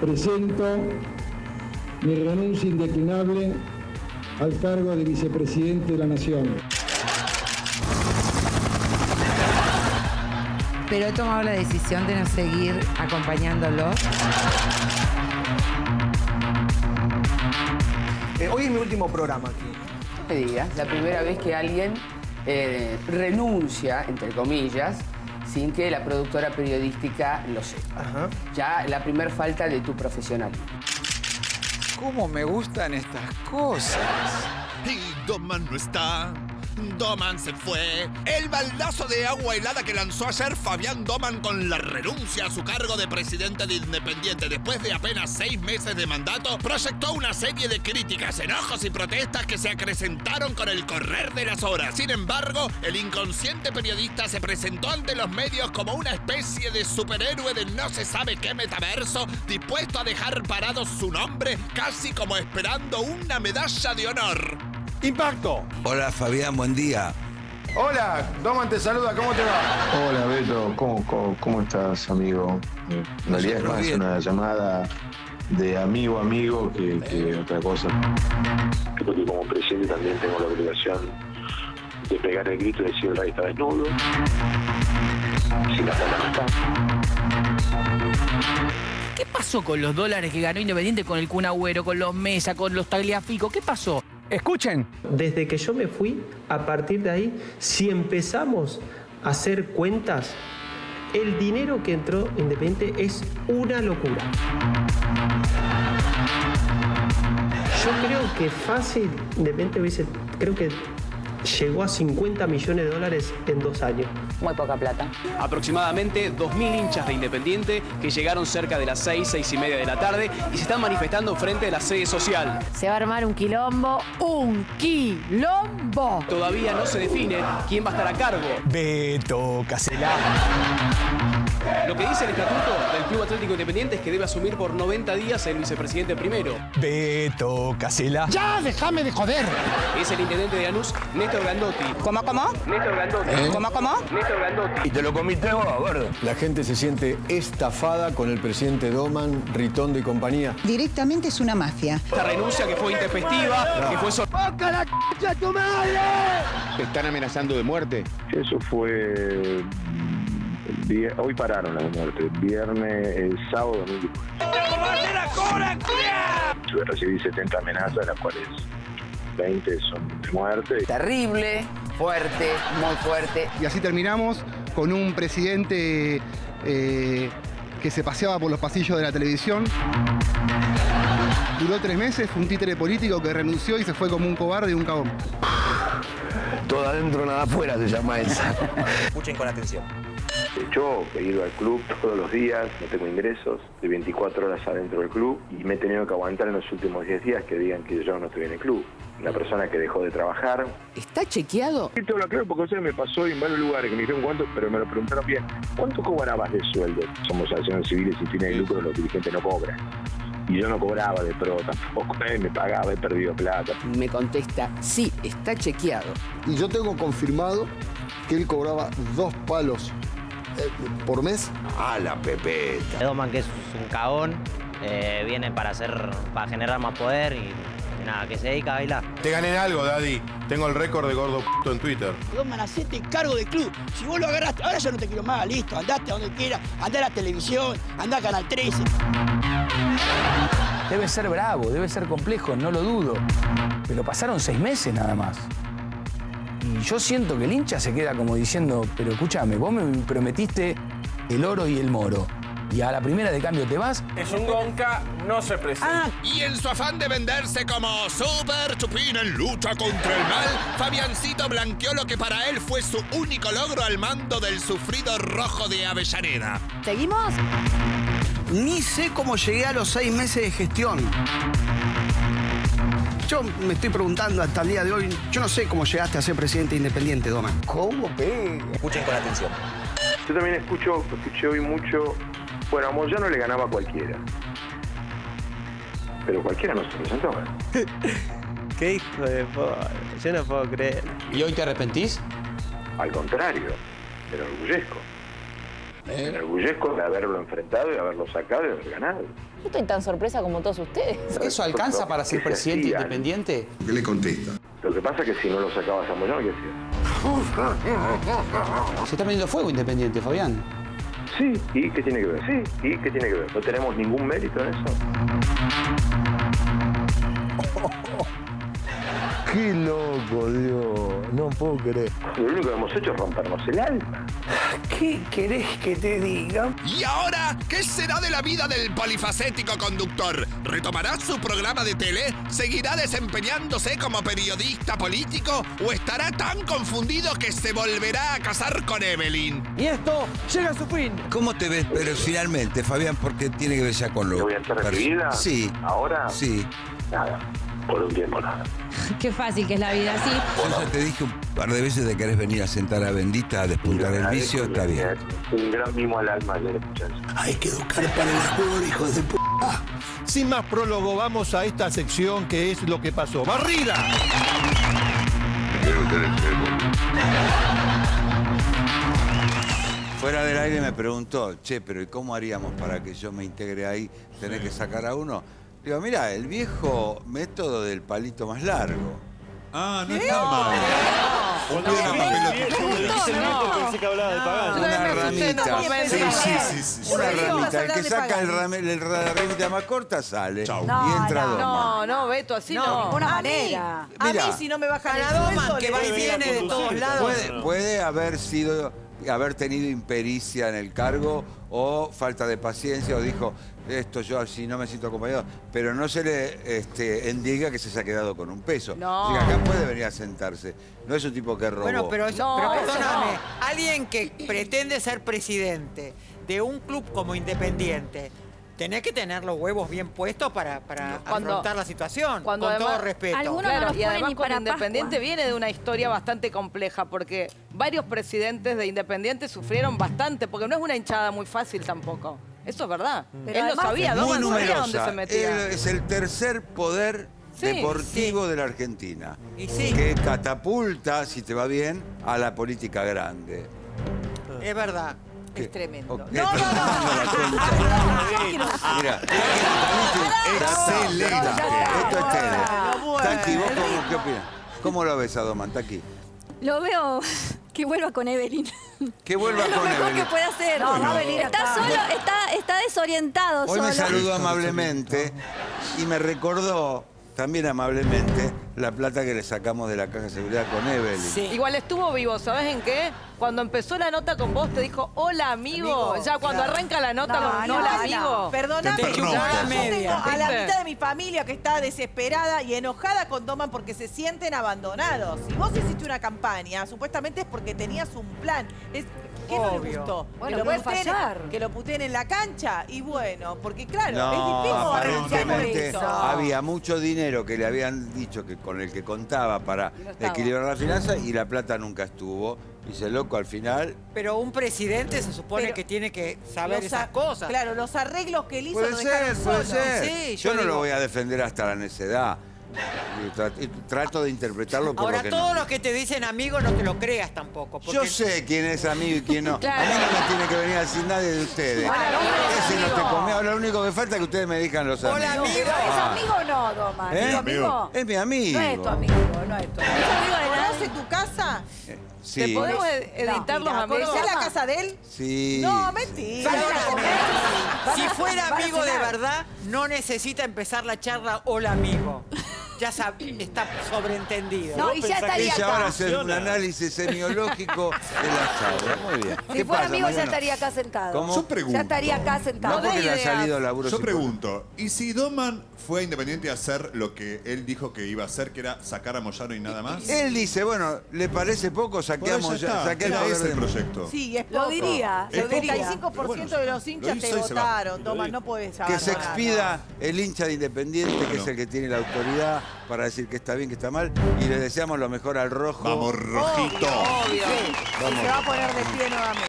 presento mi renuncia indeclinable al cargo de vicepresidente de la Nación. Pero he tomado la decisión de no seguir acompañándolo. Eh, hoy es mi último programa aquí. No me digas, la primera vez que alguien eh, renuncia, entre comillas, sin que la productora periodística lo sepa. Ajá. Ya la primer falta de tu profesionalismo. ¿Cómo me gustan estas cosas? Y Doman no está. Doman se fue. El baldazo de agua helada que lanzó ayer Fabián Doman con la renuncia a su cargo de presidente de Independiente después de apenas seis meses de mandato proyectó una serie de críticas, enojos y protestas que se acrecentaron con el correr de las horas. Sin embargo, el inconsciente periodista se presentó ante los medios como una especie de superhéroe de no se sabe qué metaverso, dispuesto a dejar parado su nombre casi como esperando una medalla de honor. ¡Impacto! Hola Fabián, buen día. Hola, Doman te saluda, ¿cómo te va? Hola Beto, ¿cómo, cómo, cómo estás amigo? En realidad es más bien. una llamada de amigo a amigo que, que otra cosa. Creo que como presidente también tengo la obligación de pegar el grito y decir el rey está desnudo. Si la. ¿Qué pasó con los dólares que ganó Independiente con el Kun Agüero, con los Mesa, con los Tagliafico? ¿Qué pasó? Escuchen. Desde que yo me fui, a partir de ahí, si empezamos a hacer cuentas, el dinero que entró Independiente es una locura. Yo creo que fácil, Independiente creo que llegó a 50 millones de dólares en dos años. Muy poca plata. Aproximadamente 2.000 hinchas de Independiente que llegaron cerca de las 6, 6 y media de la tarde y se están manifestando frente a la sede social. Se va a armar un quilombo, un quilombo. Todavía no se define quién va a estar a cargo. Beto, Casela. Lo que dice el estatuto del Club Atlético Independiente es que debe asumir por 90 días el vicepresidente primero. Beto, Casela. ¡Ya, déjame de joder! Es el intendente de Lanús, Néstor Grandotti. ¿Cómo, cómo? Néstor Grandotti. ¿Cómo, cómo? Néstor Grandotti. Y te lo comiste vos, gordo. La gente se siente estafada con el presidente Doman, Ritondo y compañía. Directamente es una mafia. Esta renuncia que fue intempestiva, que fue sor- ¿Te están amenazando de muerte? Eso fue... Hoy pararon las muertes. Viernes, el sábado, domingo. Yo recibí 70 amenazas, de las cuales 20 son de muerte. Terrible, fuerte, muy fuerte. Y así terminamos con un presidente eh, que se paseaba por los pasillos de la televisión. Duró tres meses, fue un títere político que renunció y se fue como un cobarde y un cagón. Todo adentro, nada afuera se llama esa. Escuchen con atención. Yo he ido al club todos los días, no tengo ingresos, de 24 horas adentro del club y me he tenido que aguantar en los últimos 10 días que digan que yo no estoy en el club. Una persona que dejó de trabajar. ¿Está chequeado? Te lo aclaro porque o sea, me pasó en varios lugares que me dijeron cuánto, pero me lo preguntaron bien. ¿Cuánto cobrabas de sueldo? Somos acciones civiles sin fines de lucro, los dirigentes no cobran. Y yo no cobraba de pro tampoco, eh, me pagaba, he perdido plata. Me contesta, sí, está chequeado. Y yo tengo confirmado que él cobraba dos palos por mes. A la pepeta. Doman, que es un cagón, eh, viene para hacer, para generar más poder y, nada, que se dedica a bailar. Te gané en algo, Daddy. Tengo el récord de gordo p en Twitter. Doman, hacete cargo del club. Si vos lo agarraste, ahora ya no te quiero más, listo, andate a donde quieras, andá a la televisión, andá a Canal 13. Debe ser bravo, debe ser complejo, no lo dudo. Pero pasaron seis meses nada más. Y yo siento que el hincha se queda como diciendo, pero escúchame, vos me prometiste el oro y el moro. Y a la primera de cambio te vas. Es un gonca, no se presenta. Y en su afán de venderse como Super Chupín en lucha contra el mal, Fabiancito blanqueó lo que para él fue su único logro al mando del sufrido rojo de Avellaneda. ¿Seguimos? Ni sé cómo llegué a los seis meses de gestión. Yo me estoy preguntando hasta el día de hoy, yo no sé cómo llegaste a ser presidente independiente, Doma. ¿Cómo pega? Escuchen con atención. Yo también escucho, escuché hoy mucho, bueno, a Moyano le ganaba a cualquiera. Pero cualquiera no se presentó. Qué hijo de pobre, yo no puedo creer. ¿Y hoy te arrepentís? Al contrario, me enorgullezco. Me enorgullezco de haberlo enfrentado y haberlo sacado y haber ganado. Estoy tan sorpresa como todos ustedes. ¿Eso alcanza para ser presidente independiente? ¿Qué le contesta? Lo que pasa es que si no lo sacaba Zamorano, ¿qué hacía? Se está poniendo fuego independiente, Fabián. Sí, ¿y qué tiene que ver? Sí, ¿y qué tiene que ver? No tenemos ningún mérito en eso. Qué loco, Dios. No puedo creer. Lo único que hemos hecho es rompernos el alma. ¿Qué querés que te diga? ¿Y ahora qué será de la vida del polifacético conductor? ¿Retomará su programa de tele? ¿Seguirá desempeñándose como periodista político? ¿O estará tan confundido que se volverá a casar con Evelyn? Y esto llega a su fin. ¿Cómo te ves, pero finalmente, Fabián? Porque tiene que ver ya con lo... ¿Que voy a estar en mi vida? Sí. ¿Ahora? Sí. Nada. Por un tiempo nada. Qué fácil que es la vida, sí. Yo ya te dije un par de veces de querés venir a sentar a Bendita a despuntar el vicio, está bien. Un gran mimo al alma de escuchar. Hay que educar para el amor, hijos de p. Sin más prólogo, vamos a esta sección que es lo que pasó. ¡Barrida! Fuera del aire me preguntó, che, pero ¿y cómo haríamos para que yo me integre ahí? ¿Tenés que sacar a uno? Digo, mira, el viejo método del palito más largo. Ah, no está mal. Una papelotita. Pensé que hablaba de pagar. Una ramita. Sí, Sí, sí, sí, sí. Una ramita. El que saca el pagar. rame- el ra- la ramita más corta sale. Y entra Doma. no, no, Beto, así no. No, De ninguna a mí, manera. A mí, Mira. si no me bajan el sueldo, le y viene de todos lados. Puede, puede haber sido, haber tenido impericia en el cargo o falta de paciencia o dijo, esto yo así no me siento acompañado, pero no se le este, endiga que se haya quedado con un peso. No. Diga, acá puede venir a sentarse. No es un tipo que robó. Bueno, pero, eso- No, pero eso perdóname, no. alguien que pretende ser presidente de un club como Independiente, tenés que tener los huevos bien puestos para, para Cuando- afrontar la situación, Cuando con además- todo respeto. Claro, y además con Independiente viene de una historia bastante compleja porque varios presidentes de Independiente sufrieron bastante porque no es una hinchada muy fácil tampoco. Eso es verdad. Pero Él lo sabía, Muy sabía dónde numerosa. se metía. Él es el tercer poder Sí, deportivo de la Argentina. Y sí. Que catapulta, si te va bien, a la política grande. Es verdad. Es tremendo. Ok, está tomando la concha. Mira, Excelente. esto es bueno. Taki, ¿vos cómo, qué opinas? ¿Cómo lo ves a Doman, Taki? Lo veo que vuelva con Evelyn. Que vuelva Es lo con mejor Evelyn. que puede hacer. No, va a venir está acá. solo, está, está desorientado Hoy me solo. saludó amablemente y me recordó también amablemente la plata que le sacamos de la caja de seguridad con Evelyn. Igual estuvo vivo, ¿sabes en qué? Cuando empezó la nota con vos te dijo, hola amigo. Amigo, ya cuando claro. arranca la nota No, con no, hola no. amigo. Perdóname, Te yo tengo a la mitad de mi familia que está desesperada y enojada con Doman porque se sienten abandonados. Si vos hiciste una campaña, supuestamente es porque tenías un plan. Es, ¿Qué no les Obvio. gustó? Bueno, que, lo puede puteen, que lo puteen en la cancha. Y bueno, porque claro, No, es difícil aparentemente eso. había mucho dinero que le habían dicho que con el que contaba para estaba. equilibrar la finanza y la plata nunca estuvo. Dice, loco, al final Pero un presidente se supone Pero que tiene que saber esas cosas. Claro, los arreglos que él hizo Puede lo ser, dejaron puede solo. ser. Sí, yo yo no lo voy a defender hasta la necedad. Y tra- y Trato de interpretarlo por Ahora, lo que todos no. los que te dicen amigos no te lo creas tampoco. Yo porque- sé quién es amigo y quién no. Claro. A mí no me tiene que venir a decir nadie de ustedes. Hola, amigo. Ese no te comió. Ahora lo único que falta es que ustedes me digan los amigos. Hola, amigo. ¿Pero es Ah. amigo o no, Doman? ¿Eh? ¿Es tu amigo? Es mi amigo. No es tu amigo, no es tu amigo. ¿Es amigo de ¿Conoce tu casa? Sí. ¿Te podemos ed- editar los Mira, amigos? ¿Conocés la casa de él? Sí. No, mentira. Si fuera amigo de verdad, no necesita empezar la charla hola amigo. Ya sab- está sobreentendido. No, y ya estaría Ella ahora acá. hace un análisis semiológico de la charla. Muy bien. Si ¿Qué fuera pasa, amigo ya estaría acá sentado. ¿Cómo? Yo pregunto. Ya estaría acá sentado. No porque le ha salido laburo Yo pregunto, ¿y si Doman fue a Independiente a hacer lo que él dijo que iba a hacer, que era sacar a Moyano y nada más? Él dice, bueno, ¿le parece poco? Ya ya, está, saqué el era poder ese el de- proyecto. Sí, es Lo diría, El lo diría. 35% Bueno, de los lo hinchas te votaron. Dijo. no puedes Que se expida el hincha de Independiente, que Bueno. es el que tiene la autoridad para decir que está bien, que está mal, y le deseamos lo mejor al rojo. Vamos, rojito. Obvio. Vamos. Se va a poner de pie nuevamente.